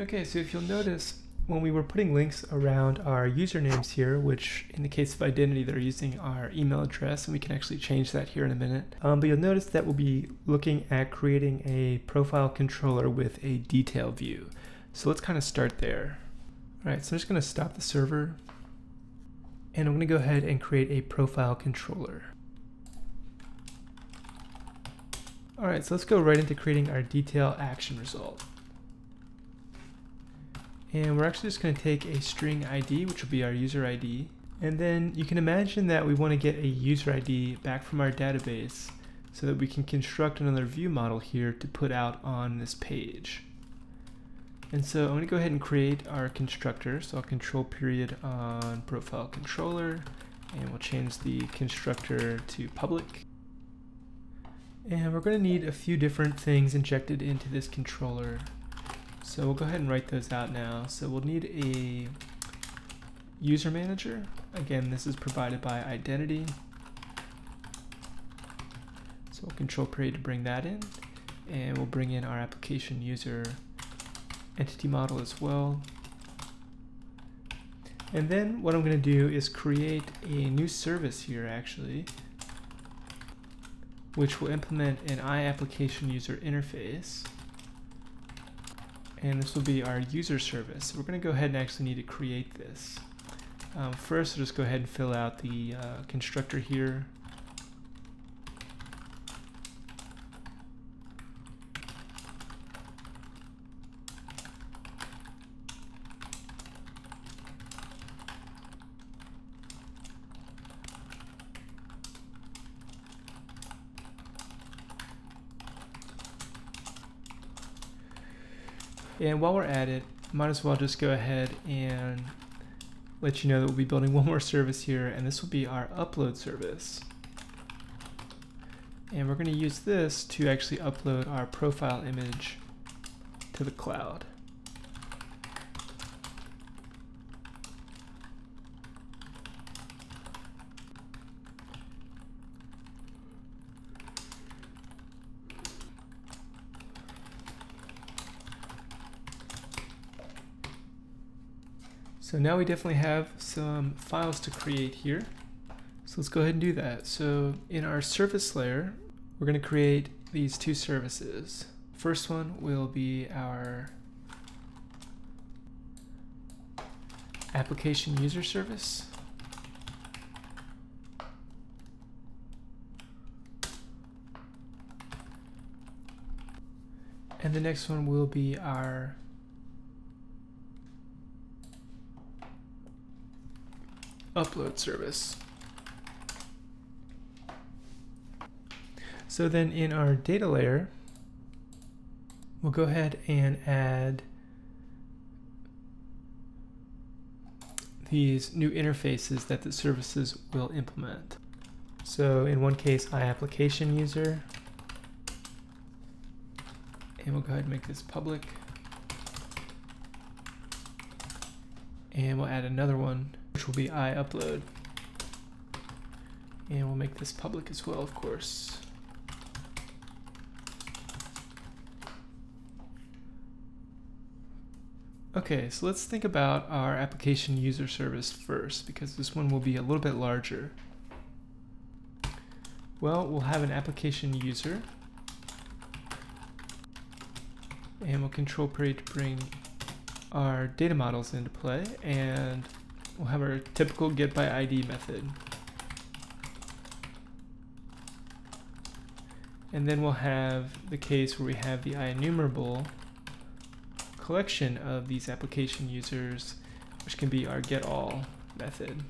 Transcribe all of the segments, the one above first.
Okay, so if you'll notice, when we were putting links around our usernames here, which in the case of identity, they're using our email address, and we can actually change that here in a minute. Um, but you'll notice that we'll be looking at creating a profile controller with a detail view. So let's kind of start there. All right, so I'm just gonna stop the server, and I'm gonna go ahead and create a profile controller. All right, so let's go right into creating our detail action result. And we're actually just going to take a string ID, which will be our user ID. And then you can imagine that we want to get a user ID back from our database so that we can construct another view model here to put out on this page. And so I'm going to go ahead and create our constructor. So I'll control period on profile controller and we'll change the constructor to public. And we're going to need a few different things injected into this controller. So we'll go ahead and write those out now. So we'll need a user manager. Again, this is provided by identity. So we'll control period to bring that in. And we'll bring in our application user entity model as well. And then what I'm going to do is create a new service here actually, which will implement an iApplication user interface and this will be our user service. We're going to go ahead and actually need to create this. Um, first, we'll just go ahead and fill out the uh, constructor here. And while we're at it, might as well just go ahead and let you know that we'll be building one more service here, and this will be our upload service. And we're going to use this to actually upload our profile image to the cloud. So now we definitely have some files to create here. So let's go ahead and do that. So in our service layer, we're going to create these two services. First one will be our application user service. And the next one will be our upload service. So then in our data layer, we'll go ahead and add these new interfaces that the services will implement. So in one case, iApplication user, and we'll go ahead and make this public. And we'll add another one will be iUpload. And we'll make this public as well, of course. Okay, so let's think about our application user service first, because this one will be a little bit larger. Well, we'll have an application user, and we'll control period to bring our data models into play, and we'll have our typical get by ID method. And then we'll have the case where we have the IEnumerable collection of these application users, which can be our get all method.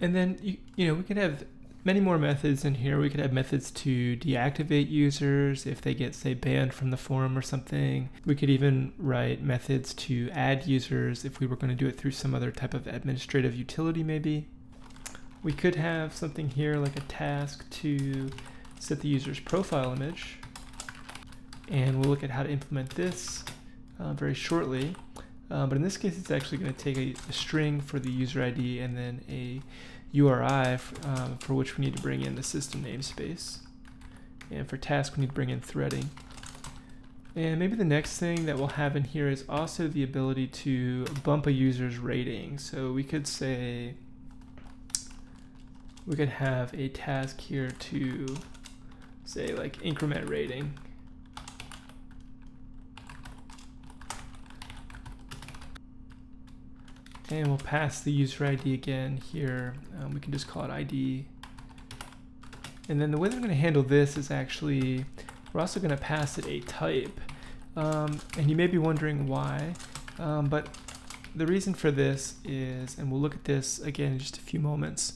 And then, you, you know, we could have many more methods in here. We could have methods to deactivate users if they get, say, banned from the forum or something. We could even write methods to add users if we were going to do it through some other type of administrative utility, maybe. We could have something here like a task to set the user's profile image. And we'll look at how to implement this uh, very shortly. Uh, but in this case, it's actually going to take a, a string for the user ID and then a URI um, for which we need to bring in the system namespace. And for task, we need to bring in threading. And maybe the next thing that we'll have in here is also the ability to bump a user's rating. So we could say, we could have a task here to say like increment rating. And we'll pass the user ID again here. Um, we can just call it ID. And then the way that I'm going to handle this is actually, we're also going to pass it a type. Um, and you may be wondering why, um, but the reason for this is, and we'll look at this again in just a few moments,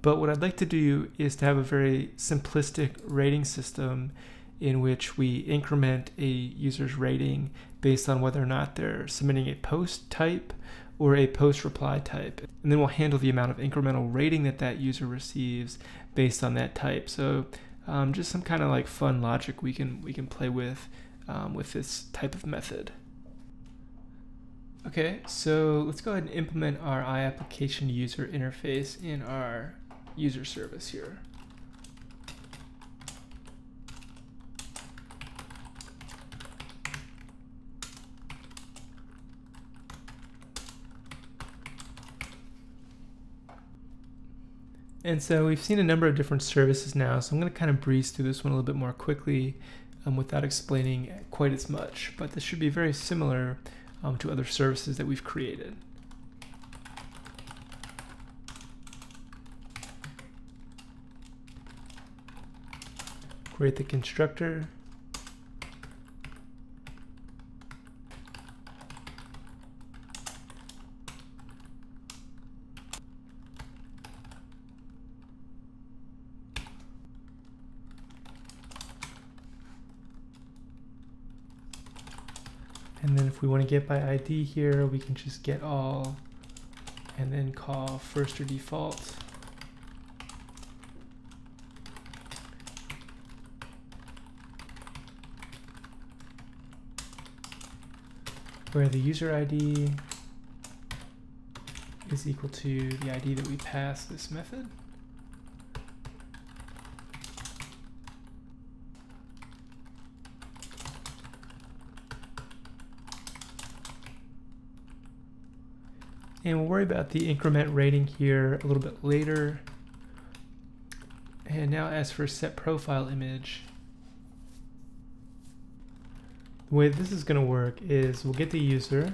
but what I'd like to do is to have a very simplistic rating system in which we increment a user's rating based on whether or not they're submitting a post type or a post reply type. And then we'll handle the amount of incremental rating that that user receives based on that type. So um, just some kind of like fun logic we can we can play with um, with this type of method. Okay, so let's go ahead and implement our iApplication user interface in our user service here. And so we've seen a number of different services now, so I'm going to kind of breeze through this one a little bit more quickly um, without explaining quite as much, but this should be very similar um, to other services that we've created. create the constructor. And then if we want to get by ID here, we can just get all and then call first or default. where the user ID is equal to the ID that we pass this method. And we'll worry about the increment rating here a little bit later. And now as for set profile image, the way this is going to work is we'll get the user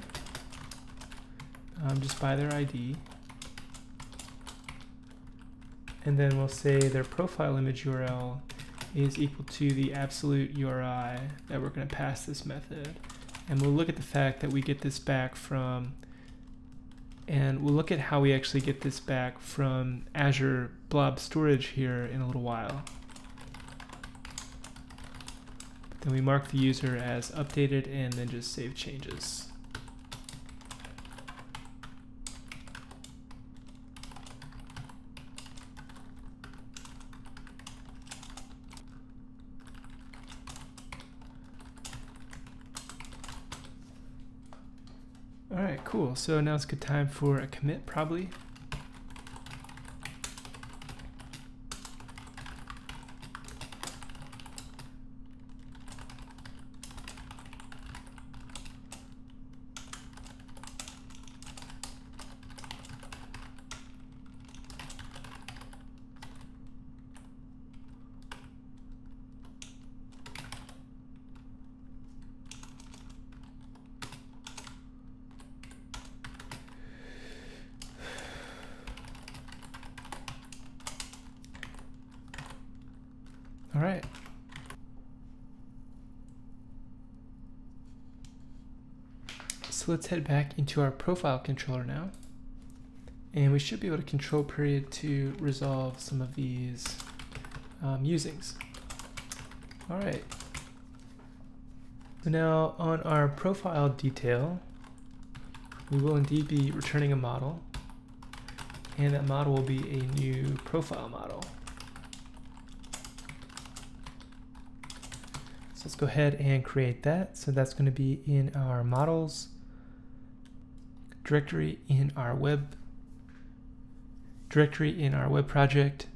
um, just by their ID and then we'll say their profile image URL is equal to the absolute URI that we're going to pass this method and we'll look at the fact that we get this back from and we'll look at how we actually get this back from Azure Blob Storage here in a little while. Then we mark the user as updated and then just save changes. All right, cool. So now it's a good time for a commit probably. All right. So let's head back into our profile controller now. And we should be able to control period to resolve some of these um, usings. All right. So now on our profile detail, we will indeed be returning a model. And that model will be a new profile model. Let's go ahead and create that. So that's going to be in our models directory in our web directory in our web project.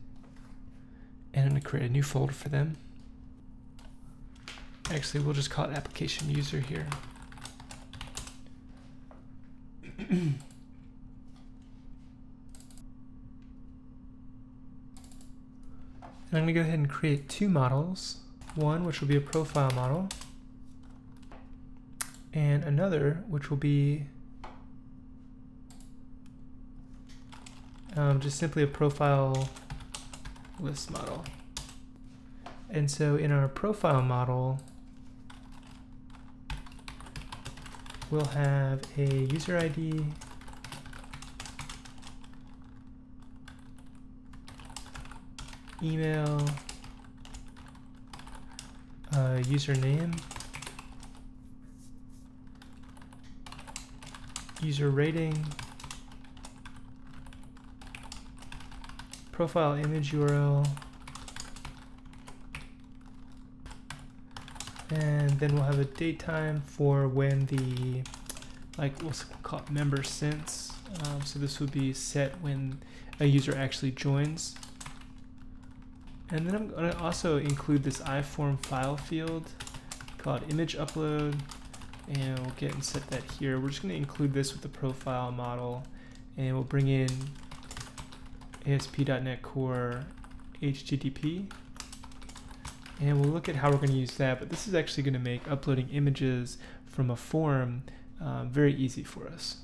And I'm going to create a new folder for them. Actually, we'll just call it application user here. and I'm going to go ahead and create two models. One, which will be a profile model, and another, which will be um, just simply a profile list model. And so in our profile model, we'll have a user ID email, uh, username, user rating, profile image URL, and then we'll have a date time for when the like we'll member since um, so this would be set when a user actually joins and then I'm going to also include this iForm file field called image upload. And we'll get and set that here. We're just going to include this with the profile model. And we'll bring in ASP.NET Core HTTP and we'll look at how we're going to use that but this is actually going to make uploading images from a form um, very easy for us